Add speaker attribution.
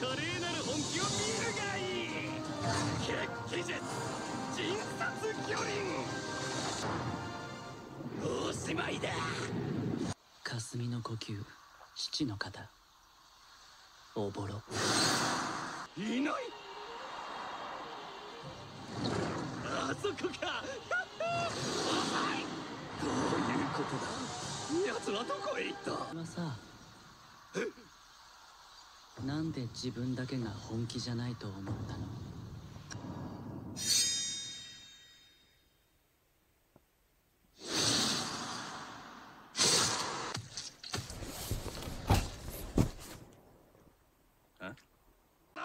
Speaker 1: 華麗なる本気を見るがいい。決起術陣殺魚輪おしまいだ。
Speaker 2: 霞の呼吸七の型おぼろ。
Speaker 1: いない。あそこか。おいどういうことだ。奴はどこへ行った。
Speaker 2: はさなんで自分だけが本気じゃないと思ったの？
Speaker 1: どっ